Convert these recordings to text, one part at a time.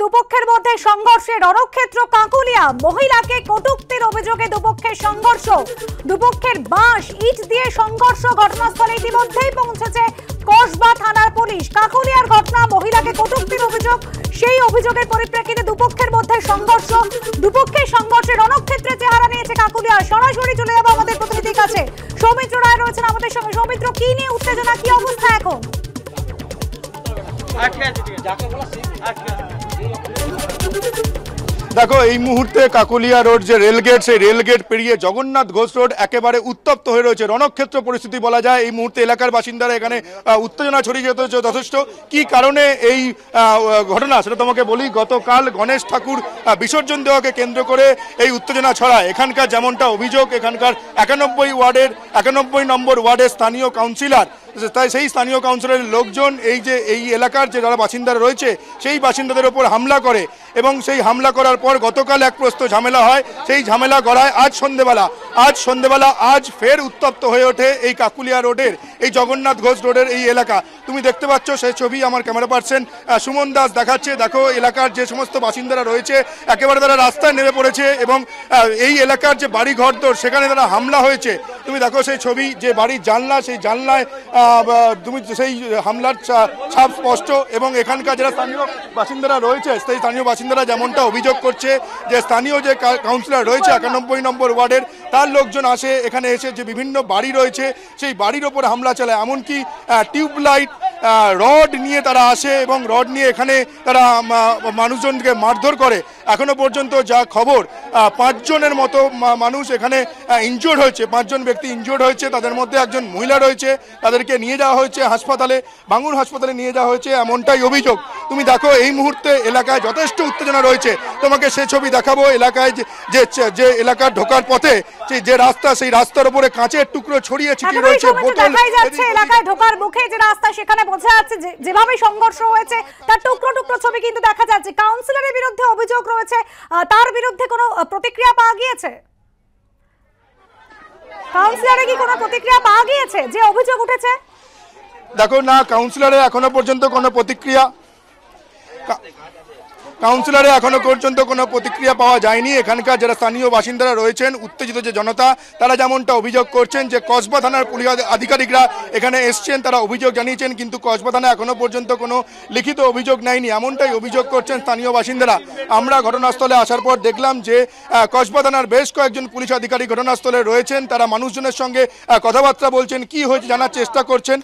দুপক্ষের মধ্যে সংঘর্ষে রণক্ষেত্র কাকুলিয়া। মহিলাকে কটুক্তির অভিযোগে দুপক্ষের সংঘর্ষ। দুপক্ষের বাঁশ ইট দিয়ে সংঘর্ষ ঘটনাস্থলে ইতিমধ্যেই পৌঁছেছে কসবা থানার পুলিশ। কাকুলিয়ার ঘটনা, মহিলাকে কটুক্তির অভিযোগ, সেই অভিযোগের পরিপ্রেক্ষিতে দুপক্ষের মধ্যে সংঘর্ষ। দুপক্ষের সংঘর্ষে রণক্ষেত্রে চেহারা নিয়েছে কাকুলিয়া। সরাসরি চলে যাব আমাদের প্রতিনিধির কাছে। সৌমিত্র রায় রয়েছেন আমাদের সঙ্গে। সৌমিত্র, কি নিয়ে উত্তেজনা, কি অবস্থা এখন? দেখো, এই মুহূর্তে কাকুলিয়া রোড যে রেলগেট সেই রেলগেট পেরিয়ে জগন্নাথ ঘোষ রোড একেবারে উত্তপ্ত হয়ে রয়েছে। রণক্ষেত্র পরিস্থিতি বলা যায়, এই মুহূর্তে এলাকার বাসিন্দারা এখানে উত্তেজনা ছড়িয়ে যেতে যথেষ্ট। কি কারণে এই ঘটনা, সেটা তোমাকে বলি, গতকাল গণেশ ঠাকুর বিসর্জন দেওয়াকে কেন্দ্র করে এই উত্তেজনা ছড়ায়। এখানকার যেমনটা অভিযোগ, এখানকার একানব্বই ওয়ার্ডের, একানব্বই নম্বর ওয়ার্ডের স্থানীয় কাউন্সিলর তাই সেই স্থানীয় কাউন্সিলরের লোকজন, এই যে, এই এলাকার যে যারা বাসিন্দারা রয়েছে, সেই বাসিন্দাদের ওপর হামলা করে এবং সেই হামলা করার পর গতকাল এক প্রস্ত ঝামেলা হয়। সেই ঝামেলা গড়ায় আজ সন্ধেবেলা। আজ সন্ধেবেলা, আজ ফের উত্তপ্ত হয়ে ওঠে এই কাকুলিয়া রোডের এই জগন্নাথ ঘোষ রোডের এই এলাকা। তুমি দেখতে পাচ্ছ সেই ছবি আমার ক্যামেরা পার্সন সুমন দাস দেখাচ্ছে। দেখো, এলাকার যে সমস্ত বাসিন্দারা রয়েছে, একেবারে তারা রাস্তায় নেমে পড়েছে এবং এই এলাকার যে বাড়ি ঘর ঘরদোর সেখানে তারা হামলা হয়েছে। তুমি দেখো সেই ছবি, যে বাড়ির জানলা, সেই জানলায় তুমি সেই হামলার ছাপ স্পষ্ট এবং এখানকার যারা স্থানীয় বাসিন্দারা রয়েছে, সেই স্থানীয় বাসিন্দারা যেমনটা অভিযোগ করছে যে স্থানীয় যে কাউন্সিলর রয়েছে, একানব্বই নম্বর ওয়ার্ডের, তার লোকজন আসে, এখানে এসে যে বিভিন্ন বাড়ি রয়েছে, সেই বাড়ির ওপর হামলা চালায় এমনকি টিউবলাইট রড নিয়ে তারা আসে এবং রড নিয়ে এখানে তারা মানুষজনকে মারধর করে। এখনও পর্যন্ত যা খবর পাঁচজনের মতো মানুষ এখানে ইনজোর্ড হয়েছে। পাঁচজন ব্যক্তি ইনজোর্ড হয়েছে তাদের মধ্যে একজন মহিলা রয়েছে তাদেরকে নিয়ে যাওয়া হয়েছে হাসপাতালে বাঙুর হাসপাতালে নিয়ে যাওয়া হয়েছে এমনটাই অভিযোগ। তুমি দেখো এই মুহূর্তে এলাকায় যথেষ্ট উত্তেজনা রয়েছে। তোমাকে সে ছবি দেখাবো এলাকায় যে- যে এলাকার ঢোকার পথে যে- যে রাস্তা সেই রাস্তার উপরে কাঁচের টুকরো ছড়িয়ে ছিটিয়ে রয়েছে বোতল। এলাকায় ঢোকার মুখে যে রাস্তা সেখানে বোঝা যাচ্ছে যেভাবে সংঘর্ষ হয়েছে তার টুকরো টুকরো ছবি কিন্তু দেখা যাচ্ছে। কাউন্সিলরের বিরুদ্ধে অভিযোগ রয়েছে। আহ, তার বিরুদ্ধে কোনো প্রতিক্রিয়া পাওয়া গিয়েছে? কাউন্সিলরে কি কোনো প্রতিক্রিয়া পাওয়া গিয়েছে? যে অভিযোগ উঠেছে? দেখো না কাউন্সিলরের এখনও পর্যন্ত কোনো প্রতিক্রিয়া। কাউন্সিলরে এখনও পর্যন্ত কোনো প্রতিক্রিয়া পাওয়া যায়নি। এখানকার যারা স্থানীয় বাসিন্দারা রয়েছেন, উত্তেজিত যে জনতা, তারা যেমনটা অভিযোগ করছেন যে কসবা থানার পুলিশ আধিকারিকরা এখানে এসছেন, তারা অভিযোগ জানিয়েছেন, কিন্তু কসবা থানা এখনও পর্যন্ত কোনো লিখিত অভিযোগ নেয়নি। এমনটাই অভিযোগ করছেন স্থানীয় বাসিন্দারা। আমরা ঘটনাস্থলে আসার পর দেখলাম যে কসবা থানার বেশ কয়েকজন পুলিশ আধিকারিক ঘটনাস্থলে রয়েছেন। তারা মানুষজনের সঙ্গে কথাবার্তা বলছেন, কি হয়েছে জানার চেষ্টা করছেন।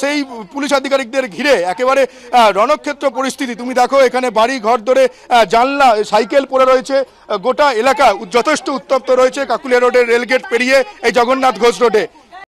সেই পুলিশ আধিকারিকদের ঘিরে একেবারে রণক্ষেত্র পরিস্থিতি। তুমি দেখো এখানে বাড়ি ঘর ধরে জানলা সাইকেল পরে রয়েছে। গোটা এলাকা যথেষ্ট উত্তপ্ত রয়েছে কাকুলিয়া রোডের রেলগেট পেরিয়ে এই জগন্নাথ ঘোষ রোডে।